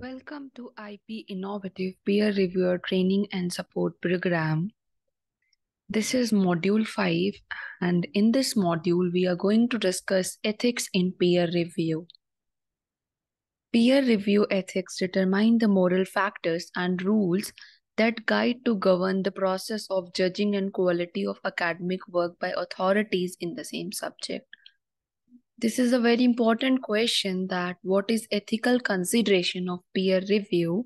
Welcome to IP Innovative Peer Reviewer Training and Support Program. This is Module 5, and in this module, we are going to discuss ethics in peer review. Peer review ethics determine the moral factors and rules that guide to govern the process of judging and quality of academic work by authorities in the same subject. This is a very important question that what is ethical consideration of peer review?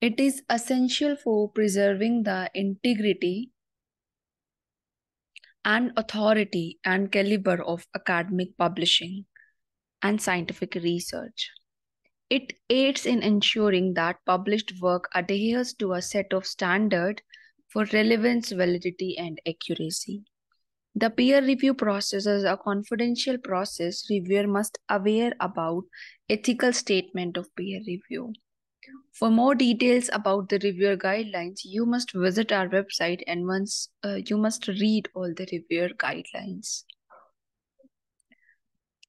It is essential for preserving the integrity and authority and caliber of academic publishing and scientific research. It aids in ensuring that published work adheres to a set of standards for relevance, validity, and accuracy. The peer review process is a confidential process. Reviewer must aware about ethical statement of peer review. For more details about the reviewer guidelines, you must visit our website and once uh, you must read all the reviewer guidelines.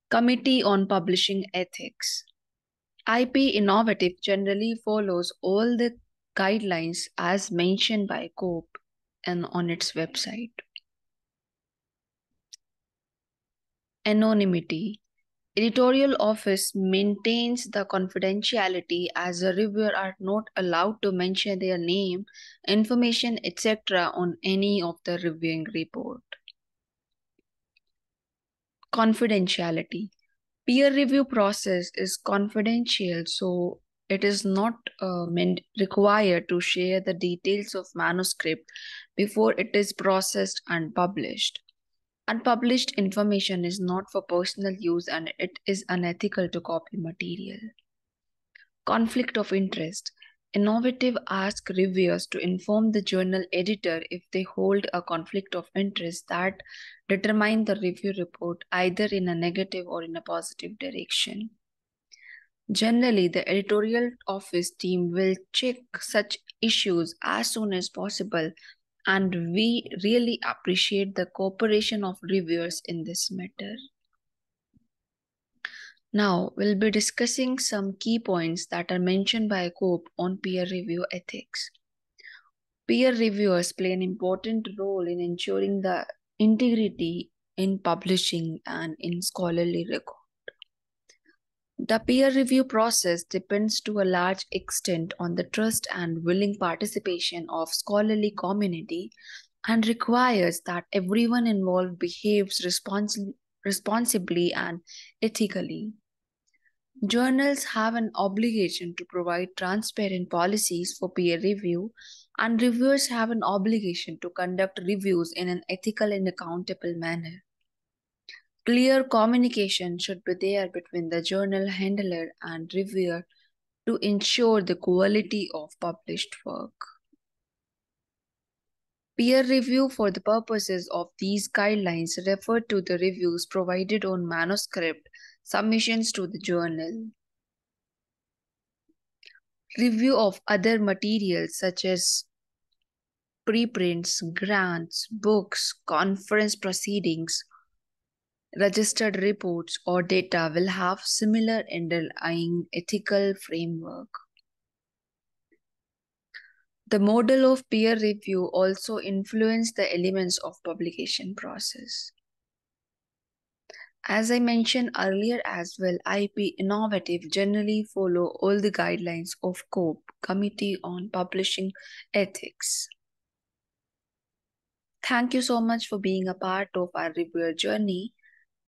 Committee on Publishing Ethics. IP Innovative generally follows all the guidelines as mentioned by COPE and on its website. Anonymity. Editorial office maintains the confidentiality as the reviewer are not allowed to mention their name, information, etc. on any of the reviewing report. Confidentiality. Peer review process is confidential, so it is not uh, required to share the details of manuscript before it is processed and published. Unpublished information is not for personal use and it is unethical to copy material. Conflict of interest. Innovative ask reviewers to inform the journal editor if they hold a conflict of interest that determine the review report either in a negative or in a positive direction. Generally, the editorial office team will check such issues as soon as possible and we really appreciate the cooperation of reviewers in this matter. Now, we'll be discussing some key points that are mentioned by COPE on peer review ethics. Peer reviewers play an important role in ensuring the integrity in publishing and in scholarly record. The peer review process depends to a large extent on the trust and willing participation of scholarly community and requires that everyone involved behaves respons- responsibly and ethically. Journals have an obligation to provide transparent policies for peer review, and reviewers have an obligation to conduct reviews in an ethical and accountable manner. Clear communication should be there between the journal handler and reviewer to ensure the quality of published work. Peer review for the purposes of these guidelines refer to the reviews provided on manuscript submissions to the journal. Review of other materials such as preprints, grants, books, conference proceedings, registered reports or data will have similar underlying ethical framework. The model of peer review also influenced the elements of publication process. As I mentioned earlier as well, IP Innovative generally follow all the guidelines of COPE, Committee on Publishing Ethics. Thank you so much for being a part of our reviewer journey.